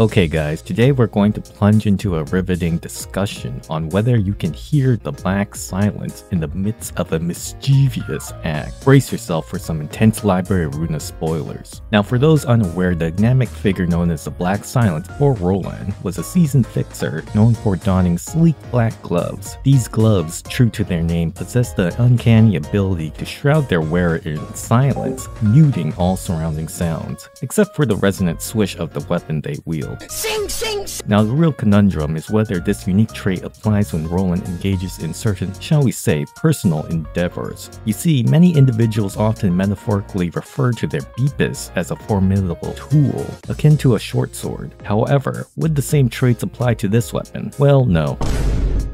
Okay guys, today we're going to plunge into a riveting discussion on whether you can hear the black silence in the midst of a mischievous act. Brace yourself for some intense Library of Ruina spoilers. Now for those unaware, the dynamic figure known as the Black Silence, or Roland, was a seasoned fixer known for donning sleek black gloves. These gloves, true to their name, possess the uncanny ability to shroud their wearer in silence, muting all surrounding sounds, except for the resonant swish of the weapon they wield. Sing, sing, Now, the real conundrum is whether this unique trait applies when Roland engages in certain, shall we say, personal endeavors. You see, many individuals often metaphorically refer to their beepus as a formidable tool, akin to a short sword. However, would the same traits apply to this weapon? Well, no.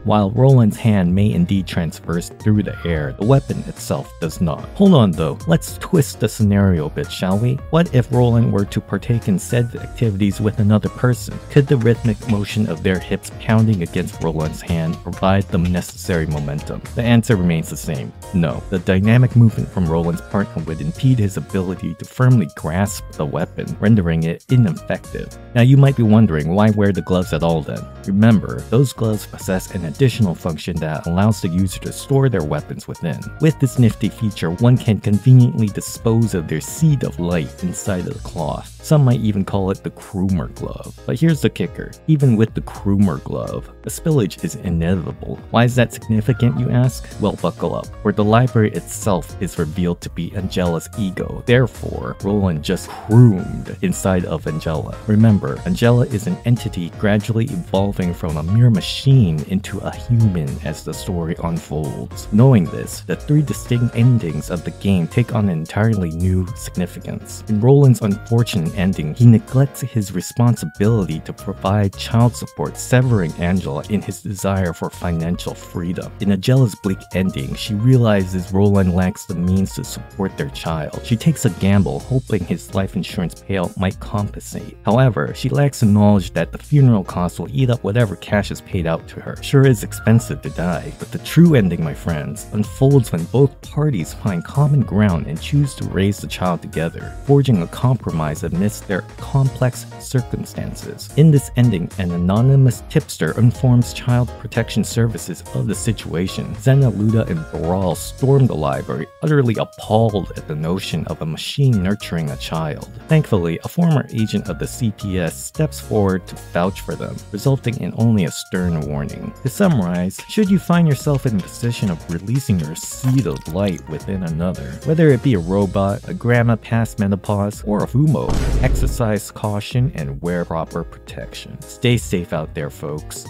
While Roland's hand may indeed transverse through the air, the weapon itself does not. Hold on though, let's twist the scenario a bit, shall we? What if Roland were to partake in said activities with another person? Could the rhythmic motion of their hips pounding against Roland's hand provide the necessary momentum? The answer remains the same. No. The dynamic movement from Roland's partner would impede his ability to firmly grasp the weapon, rendering it ineffective. Now you might be wondering why wear the gloves at all then? Remember, those gloves possess an additional function that allows the user to store their weapons within. With this nifty feature, one can conveniently dispose of their seed of light inside of the cloth. Some might even call it the Krumer glove. But here's the kicker. Even with the Krumer glove, the spillage is inevitable. Why is that significant, you ask? Well, buckle up. Where the library itself is revealed to be Angela's ego. Therefore, Roland just croomed inside of Angela. Remember, Angela is an entity gradually evolving from a mere machine into a human as the story unfolds. Knowing this, the three distinct endings of the game take on an entirely new significance. In Roland's unfortunate ending, he neglects his responsibility to provide child support, severing Angela in his desire for financial freedom. In Angela's bleak ending, she realizes Roland lacks the means to support their child. She takes a gamble, hoping his life insurance payout might compensate. However, she lacks the knowledge that the funeral costs will eat up whatever cash is paid out to her. Sure is expensive to die, but the true ending, my friends, unfolds when both parties find common ground and choose to raise the child together, forging a compromise amidst their complex circumstances. In this ending, an anonymous tipster informs Child Protection Services of the situation. Zena, Luda, and Baral storm the library, utterly appalled at the notion of a machine nurturing a child. Thankfully, a former agent of the CPS steps forward to vouch for them, resulting in only a stern warning. To summarize, should you find yourself in the position of releasing your seed of light within another, whether it be a robot, a grandma past menopause, or a fumo, exercise caution and wear proper protection. Stay safe out there, folks.